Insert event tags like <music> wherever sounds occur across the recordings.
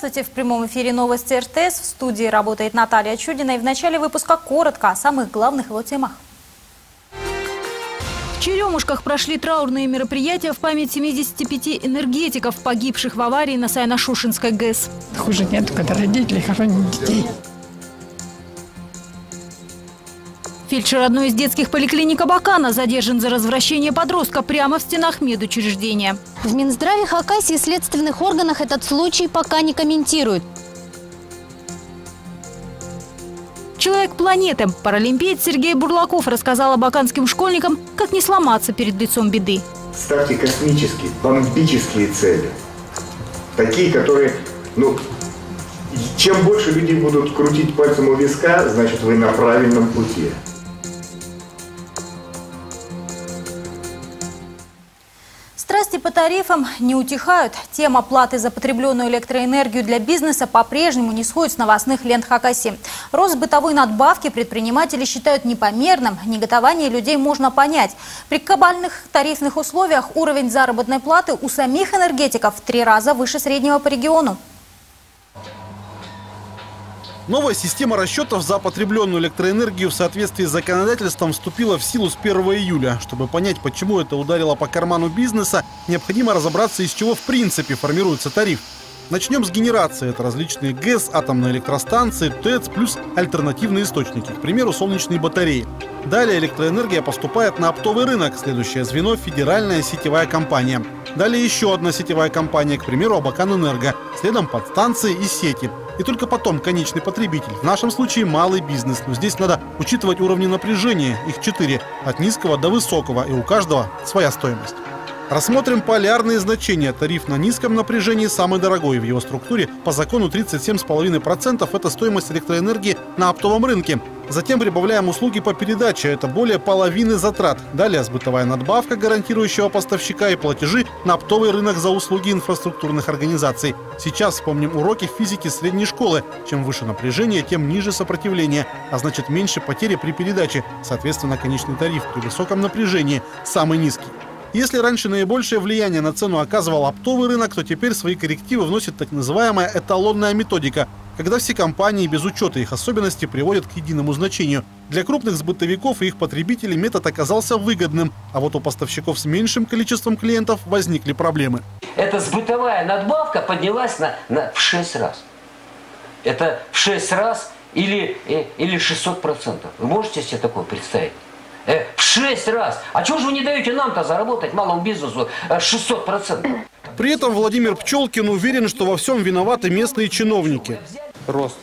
Здравствуйте! В прямом эфире новости РТС. В студии работает Наталья Чудина. И в начале выпуска коротко о самых главных его темах. В Черемушках прошли траурные мероприятия в память 75 энергетиков, погибших в аварии на Сайно-Шушинской ГЭС. Хуже нет, когда родители хоронят детей. Фельдшер одной из детских поликлиник Абакана задержан за развращение подростка прямо в стенах медучреждения. В Минздраве Хакасии и следственных органах этот случай пока не комментируют. Человек планеты. Паралимпиец Сергей Бурлаков рассказал абаканским школьникам, как не сломаться перед лицом беды. Ставьте космические, бомбические цели. Такие, которые, ну, чем больше людей будут крутить пальцем у виска, значит вы на правильном пути. По тарифам не утихают. Тема платы за потребленную электроэнергию для бизнеса по-прежнему не сходит с новостных лент Хакаси. Рост бытовой надбавки предприниматели считают непомерным. Неготование людей можно понять. При кабальных тарифных условиях уровень заработной платы у самих энергетиков в три раза выше среднего по региону. Новая система расчетов за потребленную электроэнергию в соответствии с законодательством вступила в силу с 1 июля. Чтобы понять, почему это ударило по карману бизнеса, необходимо разобраться, из чего в принципе формируется тариф. Начнем с генерации. Это различные ГЭС, атомные электростанции, ТЭЦ плюс альтернативные источники, к примеру, солнечные батареи. Далее электроэнергия поступает на оптовый рынок. Следующее звено – федеральная сетевая компания. Далее еще одна сетевая компания, к примеру, Абакан Энерго. Следом подстанции и сети и только потом конечный потребитель. В нашем случае малый бизнес, но здесь надо учитывать уровни напряжения, их четыре, от низкого до высокого, и у каждого своя стоимость. Рассмотрим полярные значения. Тариф на низком напряжении самый дорогой в его структуре. По закону 37,5% это стоимость электроэнергии на оптовом рынке. Затем прибавляем услуги по передаче. Это более половины затрат. Далее сбытовая надбавка гарантирующего поставщика и платежи на оптовый рынок за услуги инфраструктурных организаций. Сейчас вспомним уроки физики средней школы. Чем выше напряжение, тем ниже сопротивление, а значит меньше потери при передаче. Соответственно, конечный тариф при высоком напряжении самый низкий. Если раньше наибольшее влияние на цену оказывал оптовый рынок, то теперь свои коррективы вносит так называемая эталонная методика, когда все компании без учета их особенностей приводят к единому значению. Для крупных сбытовиков и их потребителей метод оказался выгодным, а вот у поставщиков с меньшим количеством клиентов возникли проблемы. Эта сбытовая надбавка поднялась на, на, в 6 раз. Это в 6 раз или, э, или 600%. Вы можете себе такое представить? Э, в 6 раз. А чего же вы не даете нам-то заработать малому бизнесу 600%? Э, При этом Владимир Пчелкин уверен, что во всем виноваты местные чиновники. Рост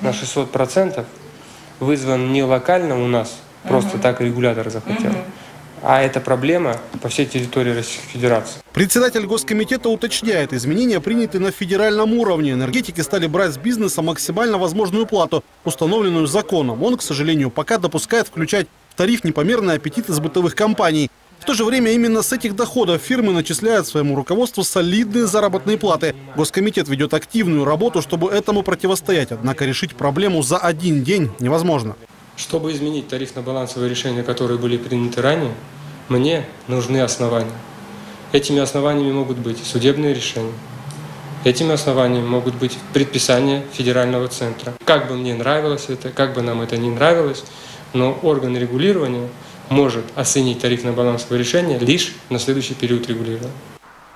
на 600% вызван не локально у нас, просто так регулятор захотел. А это проблема по всей территории Российской Федерации. Председатель Госкомитета уточняет, изменения приняты на федеральном уровне. Энергетики стали брать с бизнеса максимально возможную плату, установленную законом. Он, к сожалению, пока допускает включать тариф непомерные аппетиты с бытовых компаний. В то же время именно с этих доходов фирмы начисляют своему руководству солидные заработные платы. Госкомитет ведет активную работу, чтобы этому противостоять. Однако решить проблему за один день невозможно. Чтобы изменить тарифно-балансовые решения, которые были приняты ранее, мне нужны основания. Этими основаниями могут быть судебные решения. Этими основаниями могут быть предписания федерального центра. Как бы мне нравилось это, как бы нам это не нравилось, но орган регулирования может оценить тарифно-балансовое решение лишь на следующий период регулирования.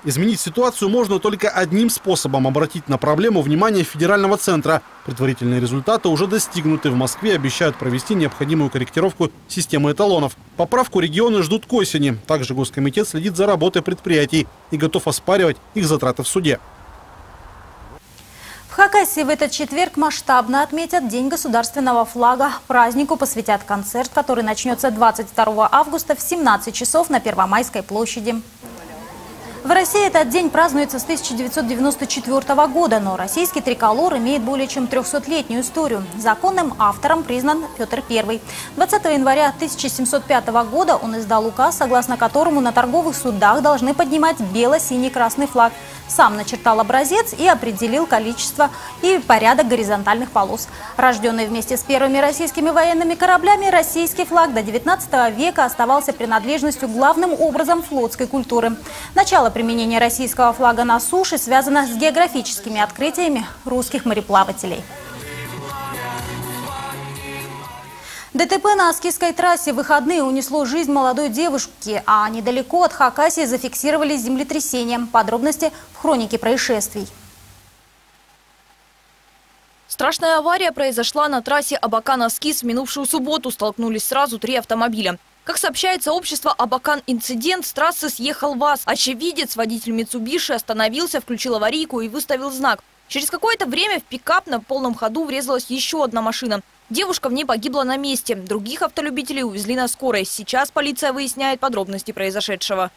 Изменить ситуацию можно только одним способом – обратить на проблему внимание федерального центра. Предварительные результаты уже достигнуты. В Москве обещают провести необходимую корректировку системы эталонов. Поправку регионы ждут к осени. Также Госкомитет следит за работой предприятий и готов оспаривать их затраты в суде. Хакасии в этот четверг масштабно отметят День государственного флага. Празднику посвятят концерт, который начнется 22 августа в 17 часов на Первомайской площади. В России этот день празднуется с 1994 года, но российский триколор имеет более чем 300-летнюю историю. Законным автором признан Петр I. 20 января 1705 года он издал указ, согласно которому на торговых судах должны поднимать бело-синий-красный флаг. Сам начертал образец и определил количество и порядок горизонтальных полос. Рожденный вместе с первыми российскими военными кораблями, российский флаг до 19 века оставался принадлежностью главным образом флотской культуры. Начало применение российского флага на суше связано с географическими открытиями русских мореплавателей. ДТП на Аскизской трассе в выходные унесло жизнь молодой девушки, а недалеко от Хакасии зафиксировали землетрясение. Подробности в хронике происшествий. Страшная авария произошла на трассе Абакан-Аскиз в минувшую субботу. Столкнулись сразу три автомобиля. Как сообщает сообщество «Абакан-инцидент», с трассы съехал ВАЗ. Очевидец, водитель Митсубиши, остановился, включил аварийку и выставил знак. Через какое-то время в пикап на полном ходу врезалась еще одна машина. Девушка в ней погибла на месте. Других автолюбителей увезли на скорой. Сейчас полиция выясняет подробности произошедшего.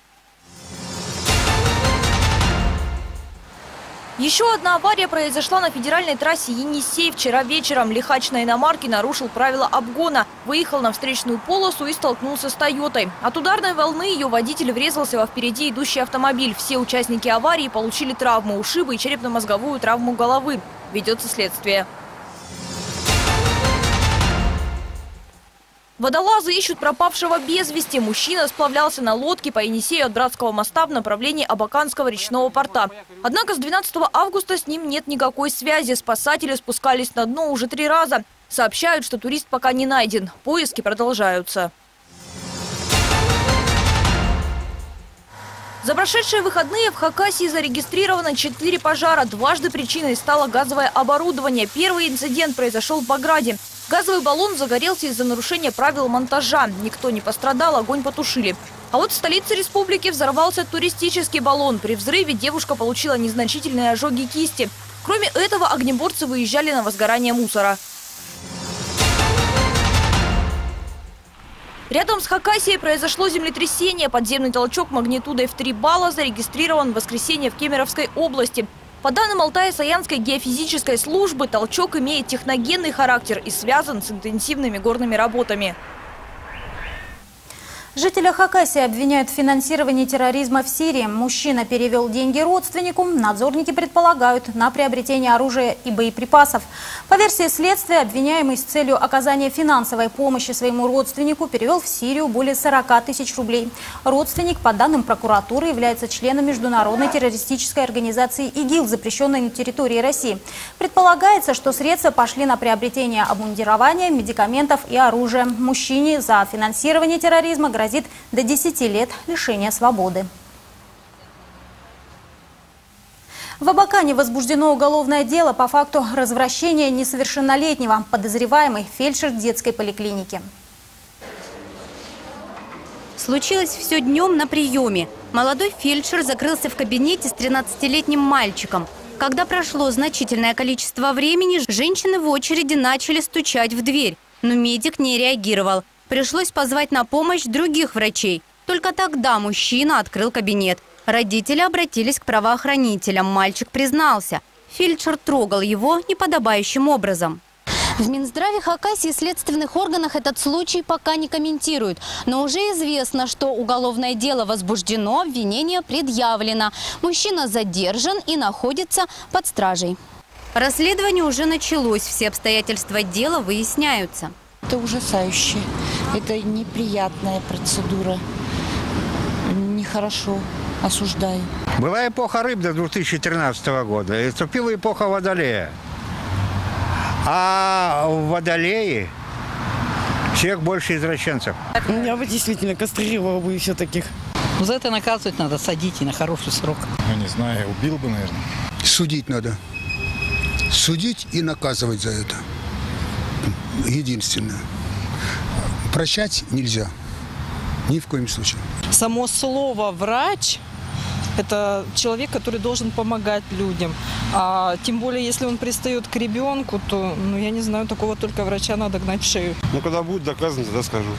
Еще одна авария произошла на федеральной трассе Енисей. Вчера вечером лихач на иномарке нарушил правила обгона. Выехал на встречную полосу и столкнулся с «Тойотой». От ударной волны ее водитель врезался во впереди идущий автомобиль. Все участники аварии получили травму, ушибы и черепно-мозговую травму головы. Ведется следствие. Водолазы ищут пропавшего без вести. Мужчина сплавлялся на лодке по Енисею от Братского моста в направлении Абаканского речного порта. Однако с 12 августа с ним нет никакой связи. Спасатели спускались на дно уже три раза. Сообщают, что турист пока не найден. Поиски продолжаются. За прошедшие выходные в Хакасии зарегистрировано 4 пожара. Дважды причиной стало газовое оборудование. Первый инцидент произошел в Баграде. Газовый баллон загорелся из-за нарушения правил монтажа. Никто не пострадал, огонь потушили. А вот в столице республики взорвался туристический баллон. При взрыве девушка получила незначительные ожоги кисти. Кроме этого, огнеборцы выезжали на возгорание мусора. Рядом с Хакасией произошло землетрясение. Подземный толчок магнитудой в 3 балла зарегистрирован в воскресенье в Кемеровской области. По данным Алтая-Саянской геофизической службы, толчок имеет техногенный характер и связан с интенсивными горными работами. Жителя Хакасии обвиняют в финансировании терроризма в Сирии. Мужчина перевел деньги родственнику. Надзорники предполагают на приобретение оружия и боеприпасов. По версии следствия, обвиняемый с целью оказания финансовой помощи своему родственнику перевел в Сирию более 40 тысяч рублей. Родственник, по данным прокуратуры, является членом международной террористической организации ИГИЛ, запрещенной на территории России. Предполагается, что средства пошли на приобретение обмундирования, медикаментов и оружия. Мужчине за финансирование терроризма грозит грозит до 10 лет лишения свободы. В Абакане возбуждено уголовное дело по факту развращения несовершеннолетнего, подозреваемый фельдшер детской поликлиники. Случилось все днем на приеме. Молодой фельдшер закрылся в кабинете с 13-летним мальчиком. Когда прошло значительное количество времени, женщины в очереди начали стучать в дверь, но медик не реагировал. Пришлось позвать на помощь других врачей. Только тогда мужчина открыл кабинет. Родители обратились к правоохранителям. Мальчик признался. Фельдшер трогал его неподобающим образом. В Минздраве Хакасии и следственных органах этот случай пока не комментируют. Но уже известно, что уголовное дело возбуждено, обвинение предъявлено. Мужчина задержан и находится под стражей. Расследование уже началось, все обстоятельства дела выясняются. Это ужасающе. Это неприятная процедура. Нехорошо. Осуждаю. Была эпоха рыб до 2013 года. И наступила эпоха водолея. А в водолее всех больше извращенцев. Я бы действительно кастрировала бы все таких. За это наказывать надо, садить и на хороший срок. Я не знаю, убил бы, наверное. Судить надо. Судить и наказывать за это единственное. Прощать нельзя. Ни в коем случае. Само слово «врач» это человек, который должен помогать людям. А тем более, если он пристает к ребенку, то, ну, я не знаю, такого только врача надо гнать в шею. Ну, когда будет доказано, тогда скажу.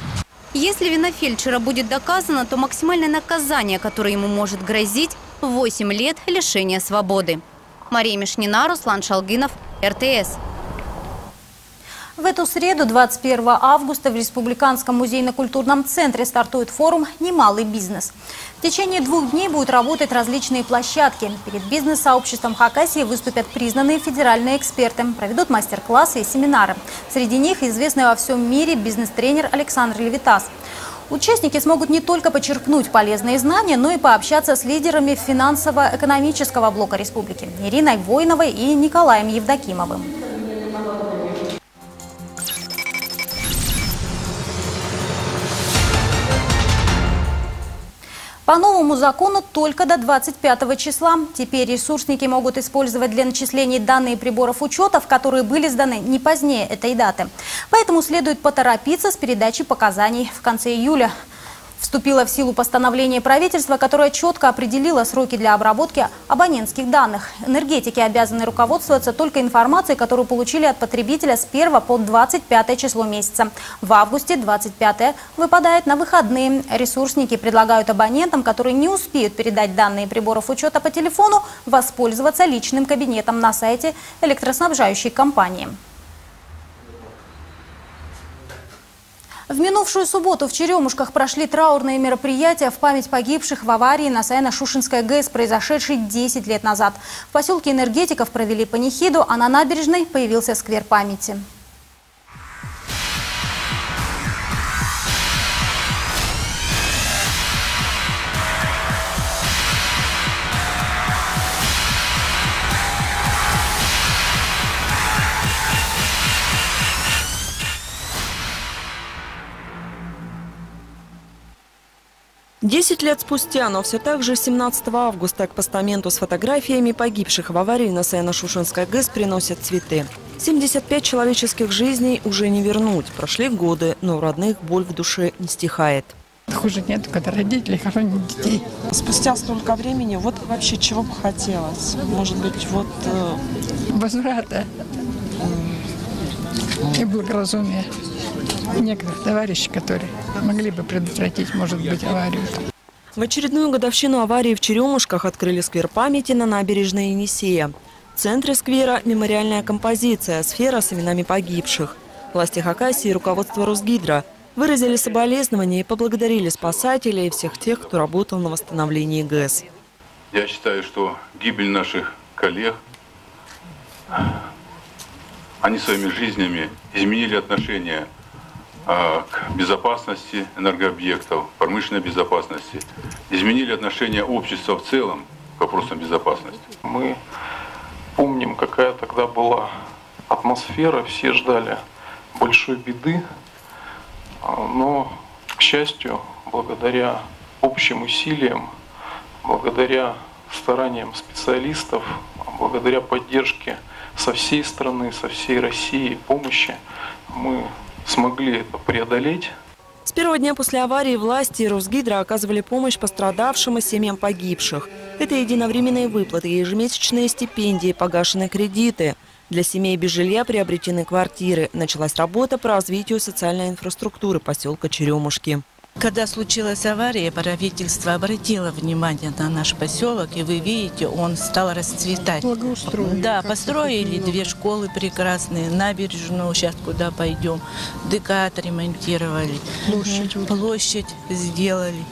Если вина фельдшера будет доказана, то максимальное наказание, которое ему может грозить – 8 лет лишения свободы. Мария Мишнина, Руслан Шалгинов, РТС. В эту среду, 21 августа, в Республиканском музейно-культурном центре стартует форум «Немалый бизнес». В течение двух дней будут работать различные площадки. Перед бизнес-сообществом Хакасии выступят признанные федеральные эксперты, проведут мастер-классы и семинары. Среди них известный во всем мире бизнес-тренер Александр Левитас. Участники смогут не только подчеркнуть полезные знания, но и пообщаться с лидерами финансово-экономического блока республики Ириной Войновой и Николаем Евдокимовым. По новому закону только до 25 числа. Теперь ресурсники могут использовать для начислений данные приборов учетов, которые были сданы не позднее этой даты. Поэтому следует поторопиться с передачей показаний в конце июля. Вступило в силу постановление правительства, которое четко определило сроки для обработки абонентских данных. Энергетики обязаны руководствоваться только информацией, которую получили от потребителя с 1 по 25 число месяца. В августе 25 выпадает на выходные. Ресурсники предлагают абонентам, которые не успеют передать данные приборов учета по телефону, воспользоваться личным кабинетом на сайте электроснабжающей компании. В минувшую субботу в Черемушках прошли траурные мероприятия в память погибших в аварии на Саяно-Шушинской ГЭС, произошедшей 10 лет назад. В поселке энергетиков провели панихиду, а на набережной появился сквер памяти. Десять лет спустя, но все так же 17 августа к постаменту с фотографиями погибших в аварии на Саяно-Шушенской ГЭС приносят цветы. 75 человеческих жизней уже не вернуть. Прошли годы, но у родных боль в душе не стихает. Хуже нет, когда родители хоронят детей. Спустя столько времени, вот вообще чего бы хотелось? Может быть, вот... Э... Возврата и благоразумия некоторых товарищей, которые могли бы предотвратить, может быть, аварию. В очередную годовщину аварии в Черемушках открыли сквер памяти на набережной Енисея. В центре сквера – мемориальная композиция «Сфера с именами погибших». Власти Хакасии и руководство Росгидро выразили соболезнования и поблагодарили спасателей и всех тех, кто работал на восстановлении ГЭС. Я считаю, что гибель наших коллег, они своими жизнями изменили отношение к безопасности энергообъектов, промышленной безопасности, изменили отношение общества в целом к вопросам безопасности. Мы помним, какая тогда была атмосфера, все ждали большой беды, а, но, к счастью, благодаря общим усилиям, благодаря стараниям специалистов, благодаря поддержке со всей страны, со всей России, помощи, мы смогли это преодолеть. С первого дня после аварии власти и Росгидро оказывали помощь пострадавшим и семьям погибших. Это единовременные выплаты, ежемесячные стипендии, погашенные кредиты. Для семей без жилья приобретены квартиры. Началась работа по развитию социальной инфраструктуры поселка Черемушки. Когда случилась авария, правительство обратило внимание на наш поселок, и вы видите, он стал расцветать. Благоустроили. Да, построили две школы прекрасные, набережную, сейчас куда пойдем, ДК отремонтировали, площадь, площадь сделали.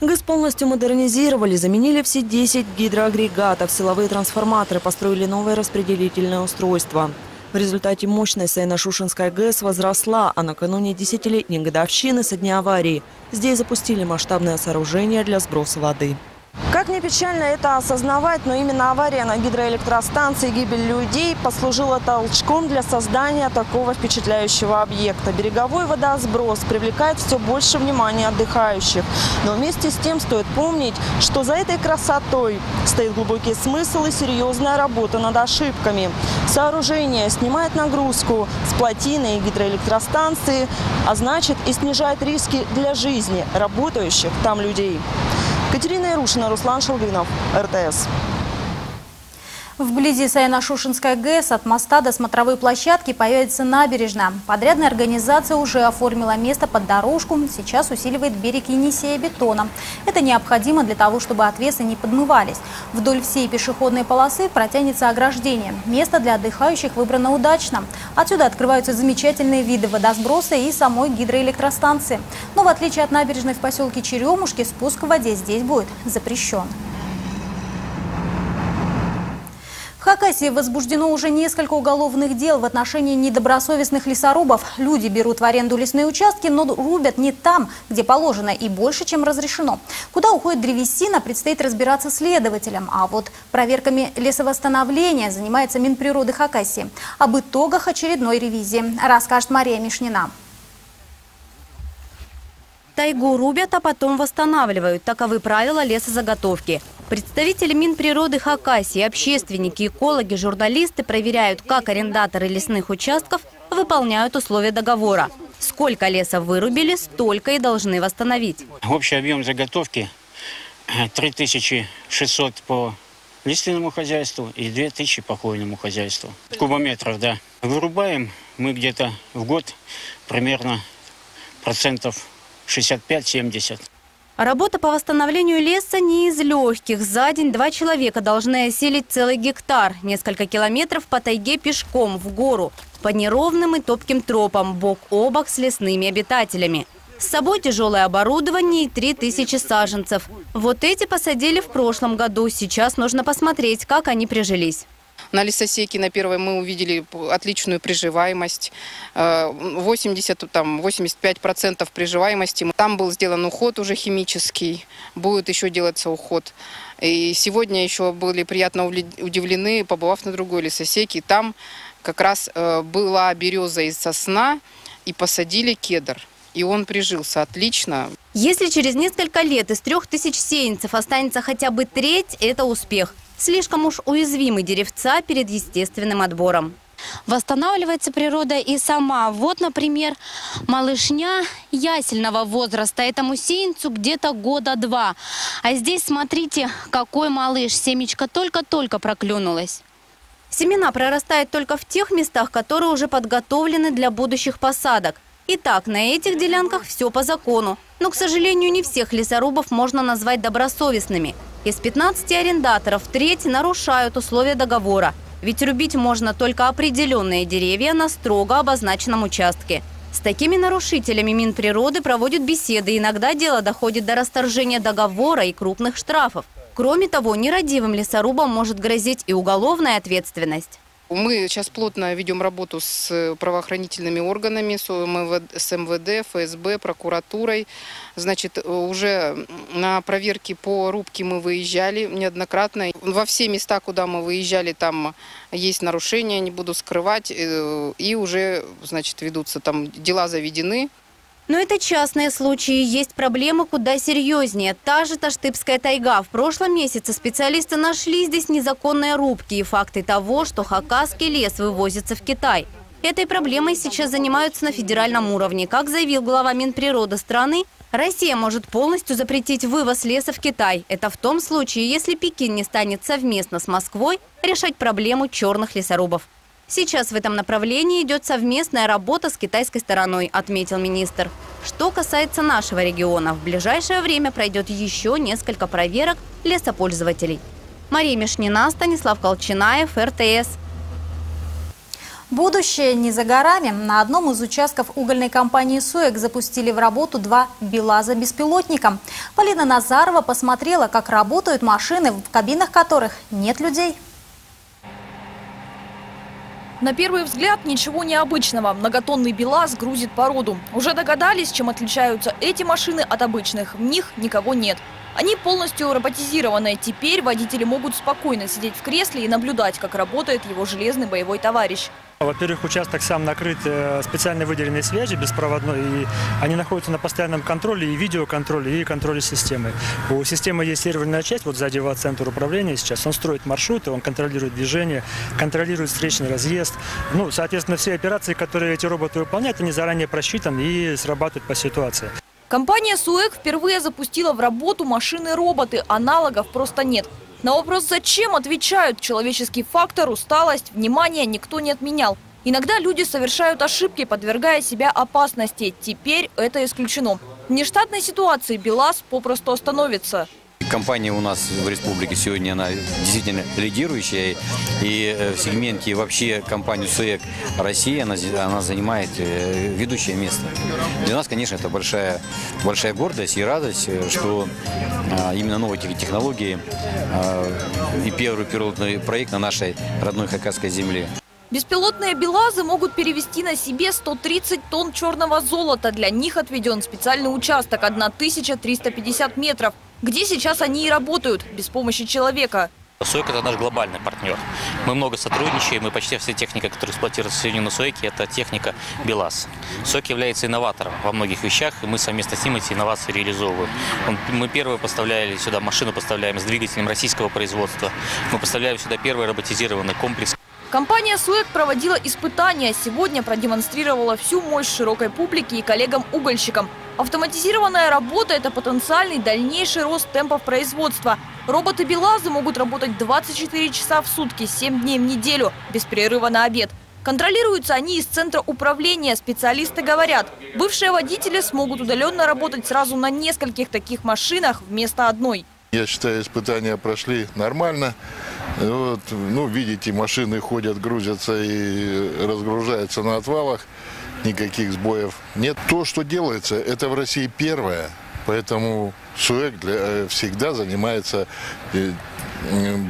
ГЭС полностью модернизировали, заменили все 10 гидроагрегатов, силовые трансформаторы, построили новое распределительное устройство. В результате мощность Сайно-Шушинской ГЭС возросла, а накануне десятилетней годовщины со дня аварии здесь запустили масштабное сооружение для сброса воды. Как не печально это осознавать, но именно авария на гидроэлектростанции гибель людей послужила толчком для создания такого впечатляющего объекта. Береговой водосброс привлекает все больше внимания отдыхающих. Но вместе с тем стоит помнить, что за этой красотой стоит глубокий смысл и серьезная работа над ошибками. Сооружение снимает нагрузку с плотины и гидроэлектростанции, а значит и снижает риски для жизни работающих там людей. Катерина Ярушина, Руслан Шалгинов, РТС. Вблизи Саяно-Шушинской ГЭС от моста до смотровой площадки появится набережная. Подрядная организация уже оформила место под дорожку. Сейчас усиливает берег Енисея бетоном. Это необходимо для того, чтобы отвесы не подмывались. Вдоль всей пешеходной полосы протянется ограждение. Место для отдыхающих выбрано удачно. Отсюда открываются замечательные виды водосброса и самой гидроэлектростанции. Но в отличие от набережной в поселке Черемушки, спуск в воде здесь будет запрещен. Хакасии возбуждено уже несколько уголовных дел в отношении недобросовестных лесорубов. Люди берут в аренду лесные участки, но рубят не там, где положено и больше, чем разрешено. Куда уходит древесина, предстоит разбираться следователям. А вот проверками лесовосстановления занимается Минприроды Хакасии. Об итогах очередной ревизии расскажет Мария Мишнина. Тайгу рубят, а потом восстанавливают. Таковы правила лесозаготовки. Представители Минприроды Хакасии, общественники, экологи, журналисты проверяют, как арендаторы лесных участков выполняют условия договора. Сколько леса вырубили, столько и должны восстановить. Общий объем заготовки 3600 по лиственному хозяйству и 2000 по хвойному хозяйству. Кубометров, да. Вырубаем мы где-то в год примерно процентов 65-70. Работа по восстановлению леса не из легких. За день два человека должны осилить целый гектар. Несколько километров по тайге пешком, в гору. По неровным и топким тропам, бок о бок с лесными обитателями. С собой тяжелое оборудование и 3000 саженцев. Вот эти посадили в прошлом году. Сейчас нужно посмотреть, как они прижились. На лесосеке на первой мы увидели отличную приживаемость, 80, э, там, 85% приживаемости. Там был сделан уход уже химический, будет еще делаться уход. И сегодня еще были приятно удивлены, побывав на другой лесосеке. Там как раз э, была береза из сосна и посадили кедр и он прижился отлично. Если через несколько лет из трех тысяч сеянцев останется хотя бы треть, это успех. Слишком уж уязвимы деревца перед естественным отбором. Восстанавливается природа и сама. Вот, например, малышня ясельного возраста. Этому сеянцу где-то года два. А здесь, смотрите, какой малыш. Семечко только-только проклюнулась. Семена прорастают только в тех местах, которые уже подготовлены для будущих посадок. Итак, на этих делянках все по закону. Но, к сожалению, не всех лесорубов можно назвать добросовестными. Из 15 арендаторов треть нарушают условия договора. Ведь рубить можно только определенные деревья на строго обозначенном участке. С такими нарушителями Минприроды проводят беседы. Иногда дело доходит до расторжения договора и крупных штрафов. Кроме того, нерадивым лесорубам может грозить и уголовная ответственность. Мы сейчас плотно ведем работу с э, правоохранительными органами, с МВД, ФСБ, прокуратурой. Значит, э, уже на проверки по рубке мы выезжали неоднократно. Во все места, куда мы выезжали, там есть нарушения, не буду скрывать. Э, и уже, значит, ведутся там дела заведены. Но это частные случаи. Есть проблемы куда серьезнее. Та же Таштыбская тайга. В прошлом месяце специалисты нашли здесь незаконные рубки и факты того, что хакасский лес вывозится в Китай. Этой проблемой сейчас занимаются на федеральном уровне. Как заявил глава Минприроды страны, Россия может полностью запретить вывоз леса в Китай. Это в том случае, если Пекин не станет совместно с Москвой решать проблему черных лесорубов. Сейчас в этом направлении идет совместная работа с китайской стороной, отметил министр. Что касается нашего региона, в ближайшее время пройдет еще несколько проверок лесопользователей. Мария Мишнина, Станислав Колчинаев, РТС. Будущее не за горами. На одном из участков угольной компании «Суэк» запустили в работу два БелАЗа беспилотника. Полина Назарова посмотрела, как работают машины, в кабинах которых нет людей. На первый взгляд ничего необычного. Многотонный БелАЗ грузит породу. Уже догадались, чем отличаются эти машины от обычных. В них никого нет. Они полностью роботизированы. Теперь водители могут спокойно сидеть в кресле и наблюдать, как работает его железный боевой товарищ. Во-первых, участок сам накрыт э, специально выделенной связью беспроводной, и они находятся на постоянном контроле, и видеоконтроле, и контроле системы. У системы есть серверная часть, вот сзади его центр управления сейчас, он строит маршруты, он контролирует движение, контролирует встречный разъезд. Ну, соответственно, все операции, которые эти роботы выполняют, они заранее просчитаны и срабатывают по ситуации. Компания «Суэк» впервые запустила в работу машины-роботы, аналогов просто нет. На вопрос «зачем?» отвечают, человеческий фактор, усталость, внимание никто не отменял. Иногда люди совершают ошибки, подвергая себя опасности. Теперь это исключено. В нештатной ситуации БелАЗ попросту остановится. Компания у нас в республике сегодня, она действительно лидирующая. И э, в сегменте вообще компанию СУЭК Россия, она, она занимает э, ведущее место. Для нас, конечно, это большая, большая гордость и радость, э, что а, именно новые технологии а, и первый пилотный проект на нашей родной Хакасской земле. Беспилотные БелАЗы могут перевести на себе 130 тонн черного золота. Для них отведен специальный участок 1350 метров, где сейчас они и работают, без помощи человека. СОЭК – это наш глобальный партнер. Мы много сотрудничаем, и почти вся техника, которая эксплуатируется сегодня на СОЭКе, это техника БелАЗ. СОЭК является инноватором во многих вещах, и мы совместно с ним эти инновации реализовываем. Мы первые поставляли сюда машину, поставляем с двигателем российского производства. Мы поставляем сюда первый роботизированный комплекс. Компания «Суэк» проводила испытания. Сегодня продемонстрировала всю мощь широкой публики и коллегам-угольщикам. Автоматизированная работа – это потенциальный дальнейший рост темпов производства. Роботы-белазы могут работать 24 часа в сутки, 7 дней в неделю, без перерыва на обед. Контролируются они из центра управления. Специалисты говорят, бывшие водители смогут удаленно работать сразу на нескольких таких машинах вместо одной. Я считаю, испытания прошли нормально. Вот, ну, видите, машины ходят, грузятся и разгружаются на отвалах. Никаких сбоев нет. То, что делается, это в России первое. Поэтому СУЭК для, э, всегда занимается, э,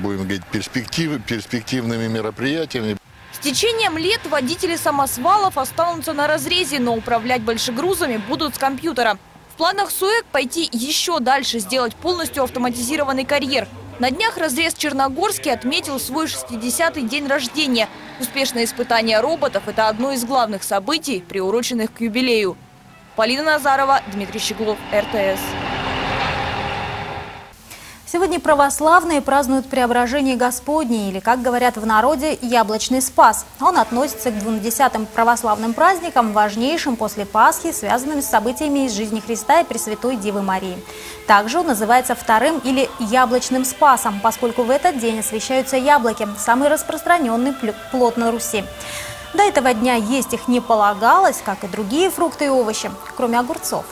будем говорить, перспектив, перспективными мероприятиями. С течением лет водители самосвалов останутся на разрезе, но управлять большегрузами будут с компьютера. В планах СУЭК пойти еще дальше, сделать полностью автоматизированный карьер. На днях разрез Черногорский отметил свой 60-й день рождения. Успешное испытание роботов – это одно из главных событий, приуроченных к юбилею. Полина Назарова, Дмитрий Щеглов, РТС. Сегодня православные празднуют Преображение Господне, или, как говорят в народе, Яблочный Спас. Он относится к 20-м православным праздникам, важнейшим после Пасхи, связанным с событиями из жизни Христа и Пресвятой Девы Марии. Также он называется вторым или Яблочным Спасом, поскольку в этот день освещаются яблоки, самый распространенный плод на Руси. До этого дня есть их не полагалось, как и другие фрукты и овощи, кроме огурцов.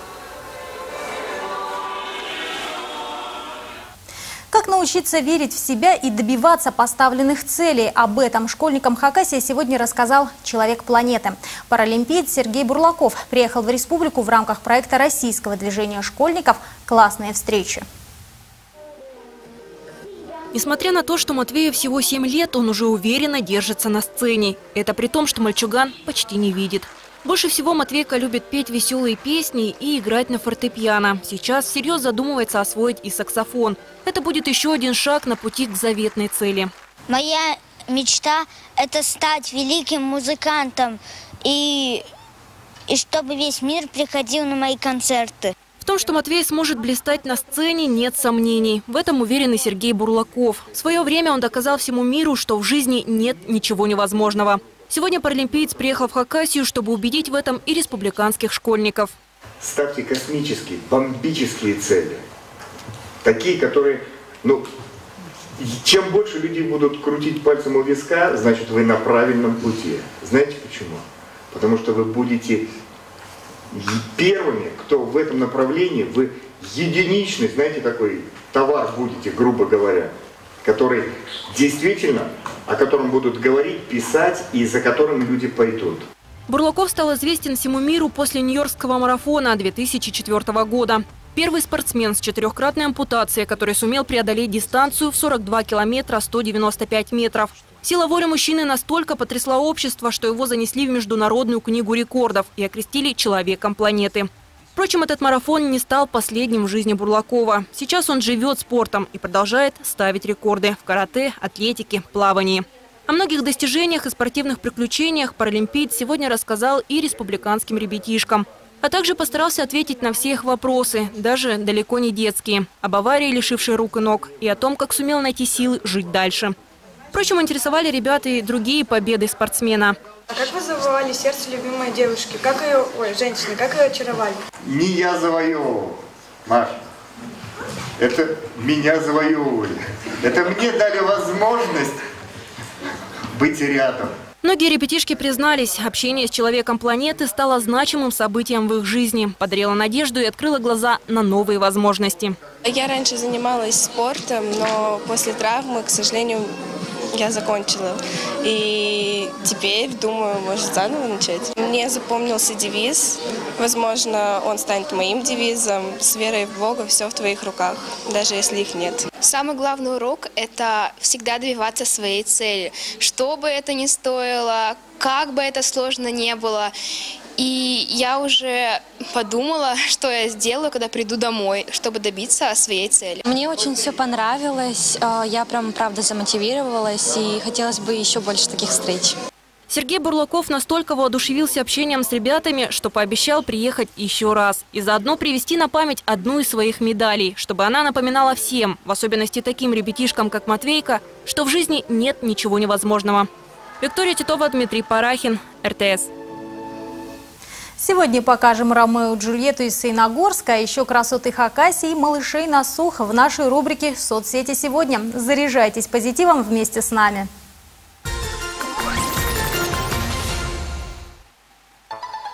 Как научиться верить в себя и добиваться поставленных целей? Об этом школьникам Хакасии сегодня рассказал «Человек планеты». Паралимпиец Сергей Бурлаков приехал в республику в рамках проекта российского движения школьников «Классные встречи». Несмотря на то, что Матвею всего 7 лет, он уже уверенно держится на сцене. Это при том, что мальчуган почти не видит. Больше всего Матвейка любит петь веселые песни и играть на фортепиано. Сейчас всерьез задумывается освоить и саксофон. Это будет еще один шаг на пути к заветной цели. Моя мечта – это стать великим музыкантом и, и чтобы весь мир приходил на мои концерты. В том, что Матвей сможет блистать на сцене, нет сомнений. В этом уверен и Сергей Бурлаков. В свое время он доказал всему миру, что в жизни нет ничего невозможного. Сегодня паралимпиец приехал в Хакасию, чтобы убедить в этом и республиканских школьников. Ставьте космические, бомбические цели. Такие, которые, ну, чем больше людей будут крутить пальцем у виска, значит вы на правильном пути. Знаете почему? Потому что вы будете первыми, кто в этом направлении, вы единичный, знаете, такой товар будете, грубо говоря который действительно, о котором будут говорить, писать и за которым люди пойдут. Бурлаков стал известен всему миру после Нью-Йоркского марафона 2004 года. Первый спортсмен с четырехкратной ампутацией, который сумел преодолеть дистанцию в 42 километра 195 метров. Сила воли мужчины настолько потрясла общество, что его занесли в Международную книгу рекордов и окрестили человеком планеты. Впрочем, этот марафон не стал последним в жизни Бурлакова. Сейчас он живет спортом и продолжает ставить рекорды в карате, атлетике, плавании. О многих достижениях и спортивных приключениях паралимпийц сегодня рассказал и республиканским ребятишкам. А также постарался ответить на все их вопросы, даже далеко не детские. Об аварии, лишившей рук и ног, и о том, как сумел найти силы жить дальше. Впрочем, интересовали ребята и другие победы спортсмена. А как вы завоевали сердце любимой девушки? Как ее, ой, женщины, как ее очаровали? Не я завоевывал, Маш. Это меня завоевывали. Это мне дали возможность быть рядом. Многие ребятишки признались, общение с человеком планеты стало значимым событием в их жизни, подарило надежду и открыло глаза на новые возможности. Я раньше занималась спортом, но после травмы, к сожалению, я закончила. И теперь думаю, может, заново начать. Мне запомнился девиз. Возможно, он станет моим девизом. С верой в Бога все в твоих руках, даже если их нет. Самый главный урок – это всегда добиваться своей цели. Что бы это ни стоило, как бы это сложно не было. И я уже подумала, <laughs> что я сделаю, когда приду домой, чтобы добиться своей цели. Мне очень все понравилось. Э, я прям, правда, замотивировалась и хотелось бы еще больше таких встреч. Сергей Бурлаков настолько воодушевился общением с ребятами, что пообещал приехать еще раз. И заодно привезти на память одну из своих медалей, чтобы она напоминала всем, в особенности таким ребятишкам, как Матвейка, что в жизни нет ничего невозможного. Виктория Титова, Дмитрий Парахин, РТС. Сегодня покажем Ромео Джульетту из Сейногорска, а еще красоты Хакасии и малышей на сух в нашей рубрике «Соцсети сегодня». Заряжайтесь позитивом вместе с нами.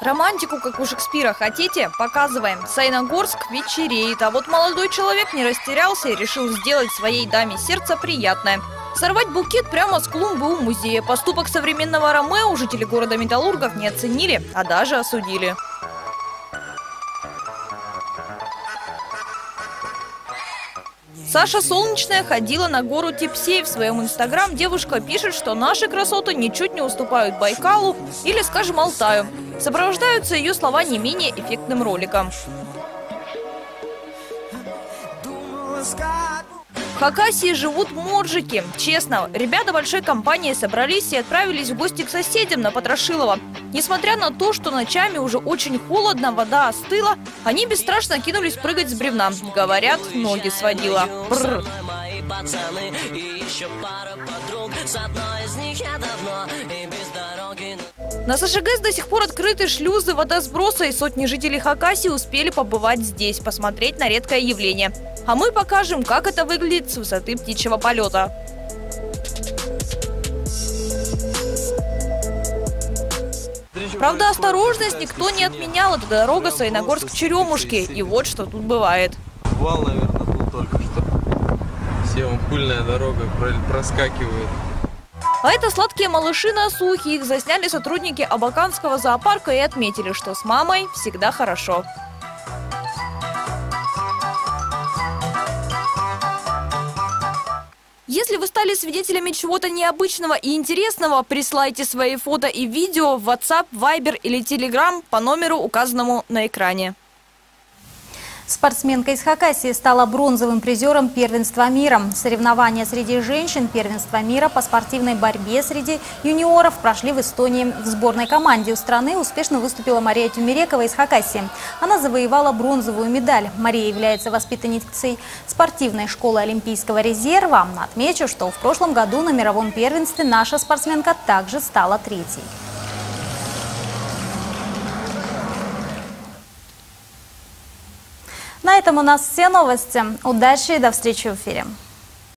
Романтику, как у Шекспира, хотите? Показываем. Сайногорск вечереет, а вот молодой человек не растерялся и решил сделать своей даме сердце приятное. Сорвать букет прямо с клумбы у музея. Поступок современного Ромео жители города Металлургов не оценили, а даже осудили. Саша Солнечная ходила на гору Типсей. В своем инстаграм девушка пишет, что наши красоты ничуть не уступают Байкалу или, скажем, Алтаю. Сопровождаются ее слова не менее эффектным роликом. В Хакасии живут моржики. Честно, ребята большой компании собрались и отправились в гости к соседям на Потрошилово. Несмотря на то, что ночами уже очень холодно, вода остыла, они бесстрашно кинулись прыгать с бревна. Говорят, ноги сводила. Бррр. На СЖГС до сих пор открыты шлюзы водосброса, и сотни жителей Хакасии успели побывать здесь, посмотреть на редкое явление. А мы покажем, как это выглядит с высоты птичьего полета. Правда, осторожность никто не отменял. Это дорога Саиногорск-Черемушки. И вот что тут бывает. Вал, наверное, был только что. Все, пыльная дорога проскакивает. А это сладкие малыши на сухе. Их засняли сотрудники Абаканского зоопарка и отметили, что с мамой всегда хорошо. Если вы стали свидетелями чего-то необычного и интересного, присылайте свои фото и видео в WhatsApp, Viber или Telegram по номеру, указанному на экране. Спортсменка из Хакасии стала бронзовым призером первенства мира. Соревнования среди женщин первенства мира по спортивной борьбе среди юниоров прошли в Эстонии. В сборной команде у страны успешно выступила Мария Тюмерекова из Хакасии. Она завоевала бронзовую медаль. Мария является воспитанницей спортивной школы Олимпийского резерва. Отмечу, что в прошлом году на мировом первенстве наша спортсменка также стала третьей. На этом у нас все новости. Удачи и до встречи в эфире.